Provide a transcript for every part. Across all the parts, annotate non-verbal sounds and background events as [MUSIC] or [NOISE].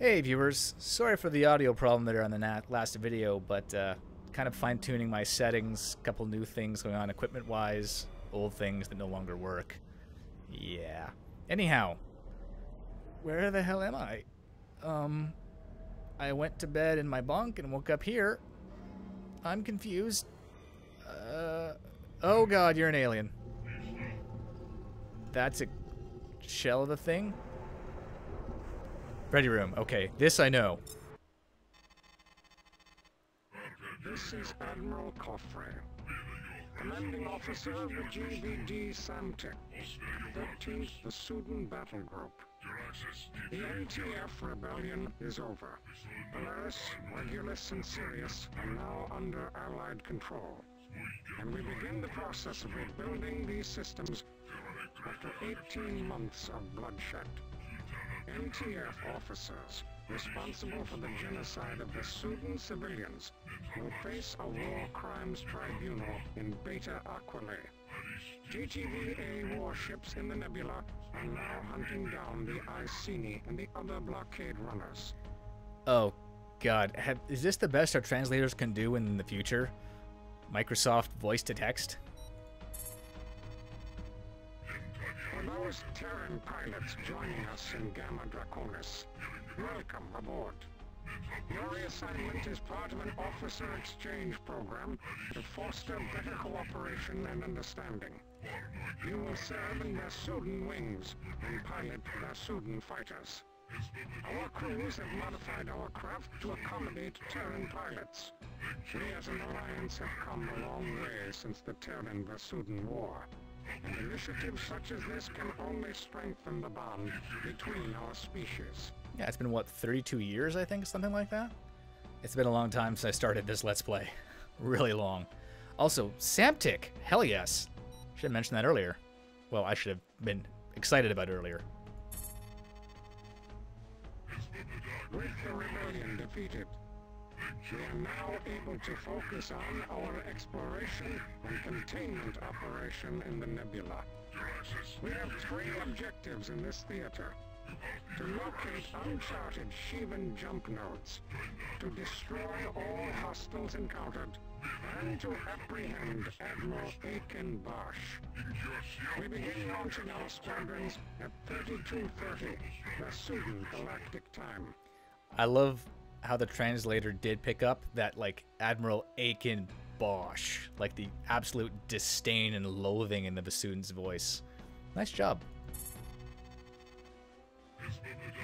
Hey viewers, sorry for the audio problem there on the last video, but uh, kind of fine-tuning my settings, couple new things going on equipment-wise, old things that no longer work. Yeah. Anyhow, where the hell am I? Um, I went to bed in my bunk and woke up here. I'm confused. Uh, oh god, you're an alien. That's a shell of a thing? Ready room. Okay, this I know. This is Admiral Coffray, commanding officer of the GVD Psamtik, 13th Vasudan Battle Group. The NTF rebellion is over. Polaris, Regulus, and Sirius are now under Allied control. And we begin the process of rebuilding these systems after 18 months of bloodshed. NTF officers responsible for the genocide of Vasudan civilians will face a war crimes tribunal in Beta Aquila. GTVA warships in the nebula are now hunting down the Iceni and the other blockade runners. Oh, God. Have, is this the best our translators can do in the future? Microsoft voice to text? Those Terran pilots joining us in Gamma Draconis. Welcome aboard. Your reassignment is part of an officer exchange program to foster better cooperation and understanding. You will serve in Vasudan wings and pilot Vasudan fighters. Our crews have modified our craft to accommodate Terran pilots. We as an alliance have come a long way since the Terran-Vasudan War. Initiatives such as this can only strengthen the bond between our species. Yeah, it's been, what, 32 years, I think? Something like that? It's been a long time since I started this Let's Play. [LAUGHS] really long. Also, Psamtik! Hell yes! Should have mentioned that earlier. Well, I should have been excited about earlier. With the rebellion defeated, we are now able to focus on our exploration and containment operation in the nebula. We have three objectives in this theater. To locate uncharted Shivan jump nodes, to destroy all hostiles encountered, and to apprehend Admiral Aken Bosch. We begin launching our squadrons at 3230, Vasudan Galactic Time. I love how the translator did pick up that like Admiral Aken Bosch, like the absolute disdain and loathing in the Vasudan's voice. Nice job.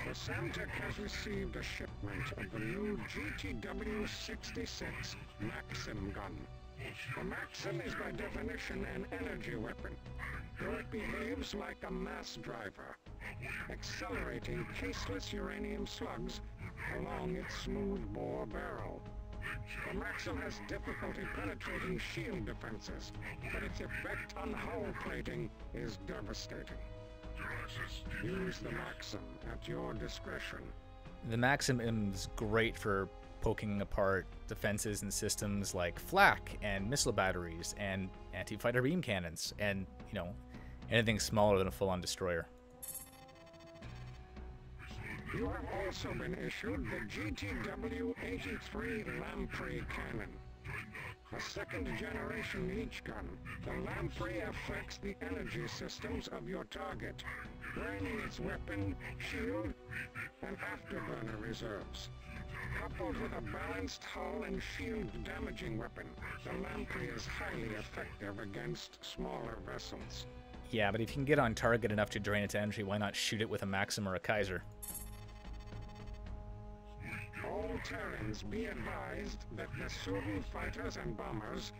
The Psamtik has received a shipment of the new GTW-66 Maxim gun. The Maxim is by definition an energy weapon, though it behaves like a mass driver, accelerating caseless uranium slugs along its smooth-bore barrel. The Maxim has difficulty penetrating shield defenses, but its effect on hull plating is devastating. Use the Maxim at your discretion. The Maxim is great for poking apart defenses and systems like flak and missile batteries and anti-fighter beam cannons and, you know, anything smaller than a full-on destroyer. You have also been issued the GTW-83 Lamprey cannon. A second-generation Leech gun, the Lamprey affects the energy systems of your target, draining its weapon, shield, and afterburner reserves. Coupled with a balanced hull and shield damaging weapon, the Lamprey is highly effective against smaller vessels. Yeah, but if you can get on target enough to drain its energy, why not shoot it with a Maxim or a Kaiser? Terrans be advised that Vasudan fighters and bombers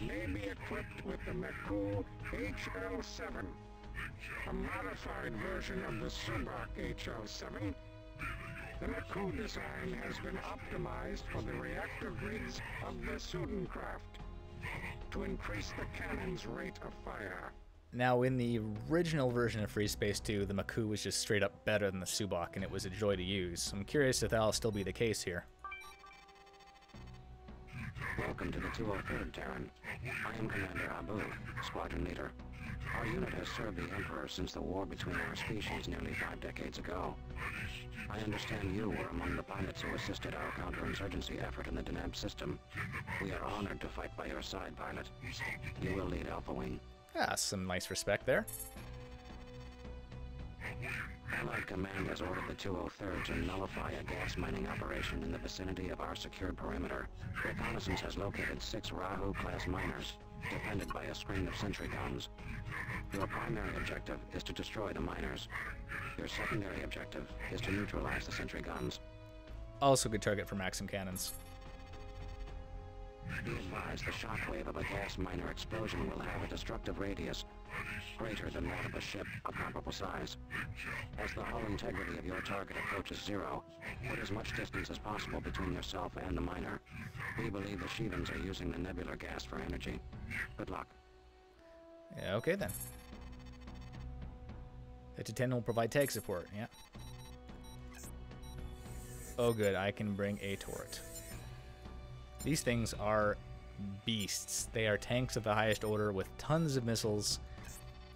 may be equipped with the Mekhu HL-7, a modified version of the Subach HL-7. The Mekhu design has been optimized for the reactor grids of Vasudan craft to increase the cannon's rate of fire. Now, in the original version of Free Space 2, the Mekhu was just straight up better than the Subach, and it was a joy to use. I'm curious if that'll still be the case here. Welcome to the 203rd, Terran. I am Commander Abu, Squadron Leader. Our unit has served the Emperor since the war between our species nearly five decades ago. I understand you were among the pilots who assisted our counterinsurgency effort in the Deneb system. We are honored to fight by your side, pilot. You will lead Alpha Wing. Ah, some nice respect there. Allied Command has ordered the 203rd to nullify a gas mining operation in the vicinity of our secured perimeter. Reconnaissance has located six Rahu-class miners, defended by a screen of sentry guns. Your primary objective is to destroy the miners. Your secondary objective is to neutralize the sentry guns. Also good target for Maxim cannons. Be advised the shockwave of a gas miner explosion will have a destructive radius greater than that of a ship of comparable size. As the hull integrity of your target approaches zero, put as much distance as possible between yourself and the miner. We believe the Shivans are using the nebular gas for energy. Good luck. Yeah, okay then. The T10 will provide tag support, yeah. Oh good, I can bring a turret. These things are beasts. They are tanks of the highest order with tons of missiles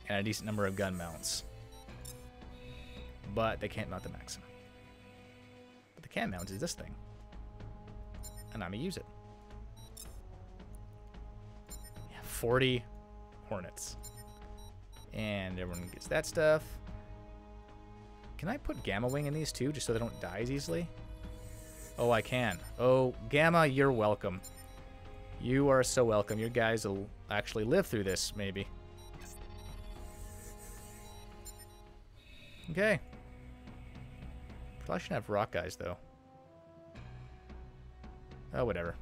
and a decent number of gun mounts. But they can't mount the Maxim. But the can mount is this thing. And I'm going to use it. Yeah, 40 Hornets. And everyone gets that stuff. Can I put Gamma Wing in these too, just so they don't die as easily? Oh, I can. Oh, Gamma, you're welcome. You are so welcome. Your guys will actually live through this, maybe. Okay. Probably shouldn't have rock guys, though. Oh, whatever.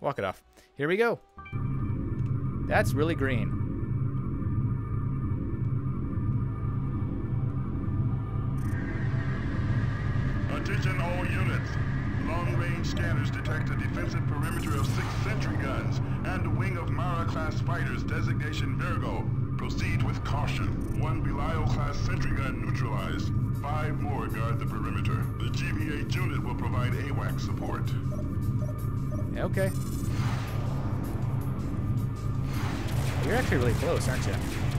Walk it off. Here we go. That's really green. Attention all units. Long-range scanners detect a defensive perimeter of six sentry guns and a wing of Mara-class fighters designation Virgo. Proceed with caution. One Belial-class sentry gun neutralized. Five more guard the perimeter. The GBA unit will provide AWACS support. Okay. You're actually really close, aren't you?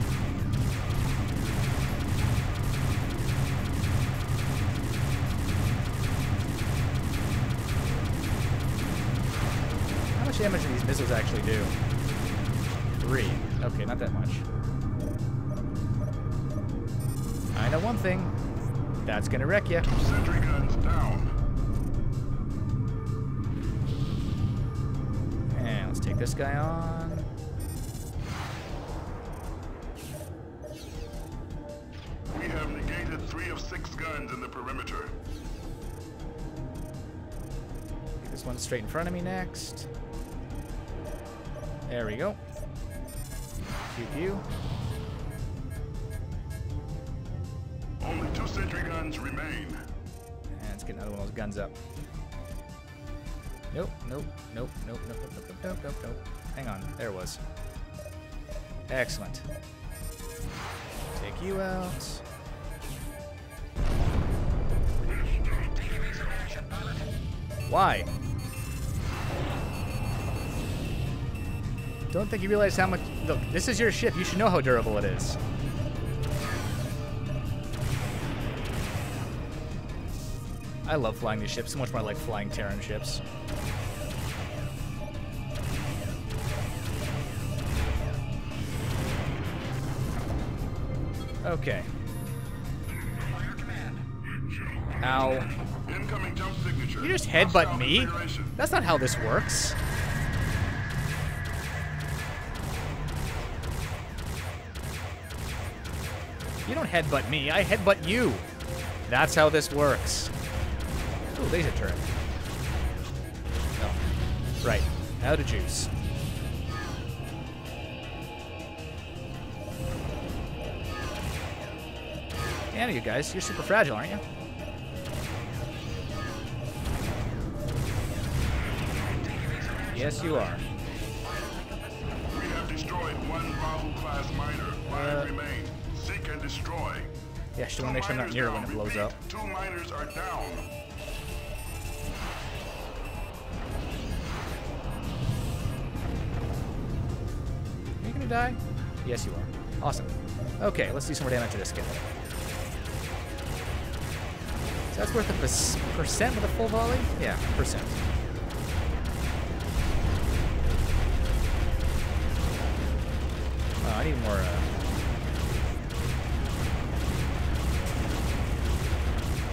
Much damage do these missiles actually do? Three. Okay, not that much. I know one thing. That's gonna wreck you. Sentry guns down. And let's take this guy on. We have negated three of six guns in the perimeter. This one straight in front of me next. There we go. Pew pew. Only two sentry guns remain. And let's get another one of those guns up. Nope, nope, nope, nope, nope, nope, nope, nope, nope, nope. Hang on, there it was. Excellent. Take you out. Why? Don't think you realize how much. Look, this is your ship. You should know how durable it is. I love flying these ships so much more like flying Terran ships. Okay. Ow. Incoming jump signature. You just headbutt me? That's not how this works. You don't headbutt me, I headbutt you. That's how this works. Ooh, laser turret. Oh. Right. Out of juice. Yeah, you guys, you're super fragile, aren't you? Yes, you are. We have destroyed one Rahu class miner. Five Uh, remain. And destroy. Yeah, just want to make sure I'm not near down. when it blows Repeat, up. Two miners are down. Are you gonna die? Yes, you are. Awesome. Okay, let's do some more damage to this guy. So that's worth a percent with a full volley? Yeah, percent. Oh, I need more, uh...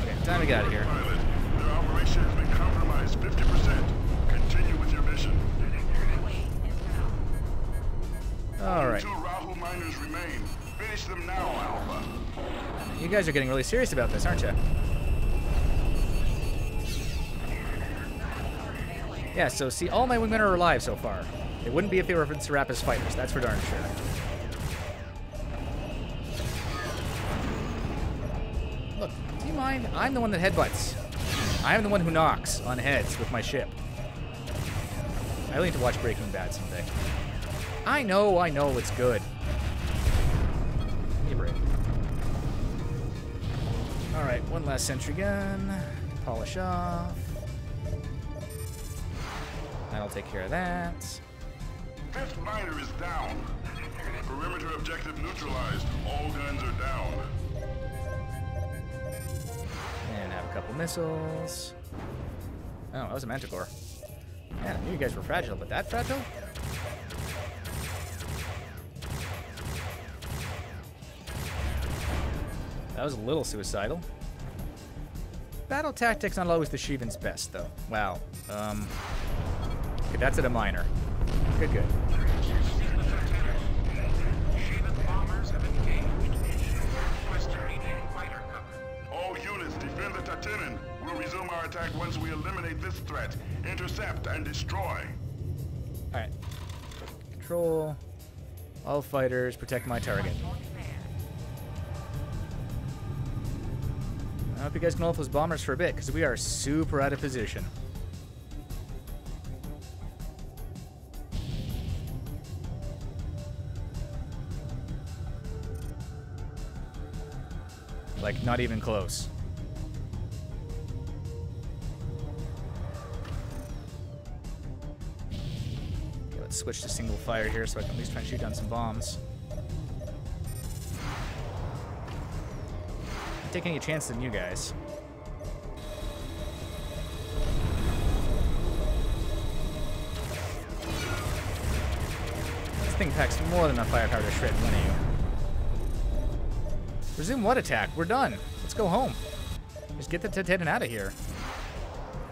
Okay, time to get out of here. Pilot, their operation has been compromised 50%. Continue with your mission. Alright. Two Rahu miners remain. Finish them now, Alpha. You guys are getting really serious about this, aren't you? Yeah, so see, all my wingmen are alive so far. It wouldn't be if they were Serapis fighters, that's for darn sure. Mind? I'm the one that headbutts. I'm the one who knocks on heads with my ship. I really need to watch Breaking Bad someday. I know, I know, it's good. Give me a break. Alright, one last sentry gun. Polish off. That'll take care of that. Fifth miner is down. Perimeter objective neutralized. All guns are down. Missiles. Oh, that was a Manticore. Yeah, I knew you guys were fragile, but that fragile? That was a little suicidal. Battle tactics not always the Shivan's best, though. Wow. Um. Okay, that's at a minor. Good, good. Threat. Intercept and destroy. Alright. Control. All fighters, protect my target. I hope you guys can hold those bombers for a bit, because we are super out of position. Like, not even close. Switch to single fire here so I can at least try and shoot down some bombs. Taking a chance than you guys. This thing packs more than enough firepower to shred one of you. Resume what attack? We're done. Let's go home. Just get the Titan out of here.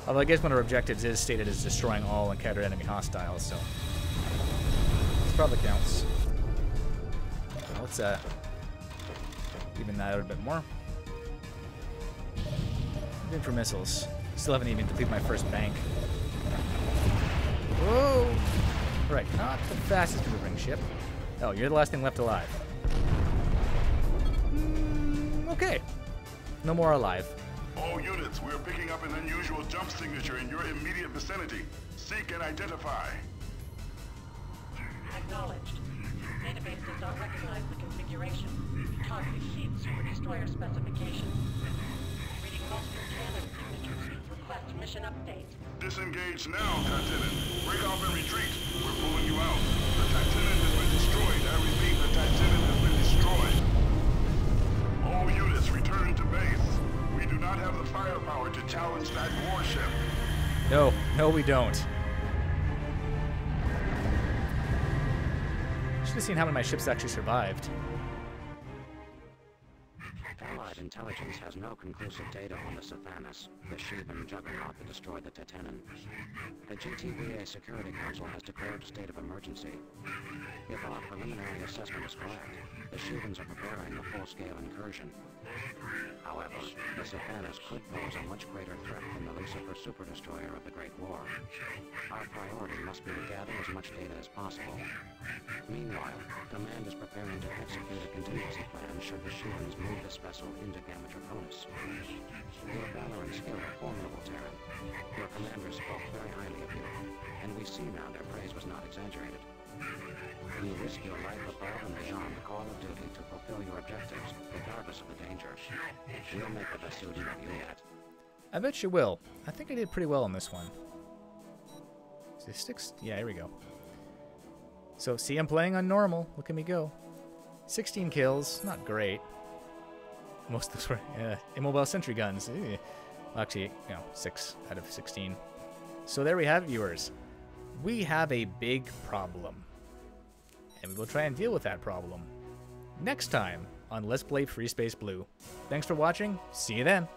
Although I guess one of our objectives is stated as destroying all encountered enemy hostiles, so probably counts. So let's uh even that out a bit more. Looking for missiles. Still haven't even depleted my first bank. Whoa! Right, not the fastest moving ship. Oh, you're the last thing left alive. Mm, okay. No more alive. All units, we're picking up an unusual jump signature in your immediate vicinity. Seek and identify. Destroyer specification. Reading multiple cannon signatures. Request mission update. Disengage now, Titanen. Break off and retreat. We're pulling you out. The Titanen has been destroyed. I repeat, the Titanen has been destroyed. All units, return to base. We do not have the firepower to challenge that warship. No, no, we don't. Should have seen how many of my ships actually survived. Intelligence has no conclusive data on the Sathanas, the Shivan juggernaut that destroyed the Titanen. The GTVA Security Council has declared a state of emergency. If our preliminary assessment is correct, the Shivans are preparing a full-scale incursion. However, the Sathanas could pose a much greater threat than the Lucifer Super Destroyer of the Great War. Priority must be to gather as much data as possible. Meanwhile, Command is preparing to execute a contingency plan should the Shivans move this vessel into Gamma Draconis. Your valor and skill are formidable, Terran. Your commander spoke very highly of you, and we see now their praise was not exaggerated. You risk your life above and beyond the call of duty to fulfill your objectives, regardless of the danger. We'll make the best use of you yet. I bet you will. I think I did pretty well on this one. Six? Yeah, here we go. So, see, I'm playing on normal. Look at me go. 16 kills, not great. Most of those were [LAUGHS] uh, immobile sentry guns. Actually, you know, 6 out of 16. So there we have it, viewers. We have a big problem. And we will try and deal with that problem next time on Let's Play Free Space Blue. Thanks for watching. See you then.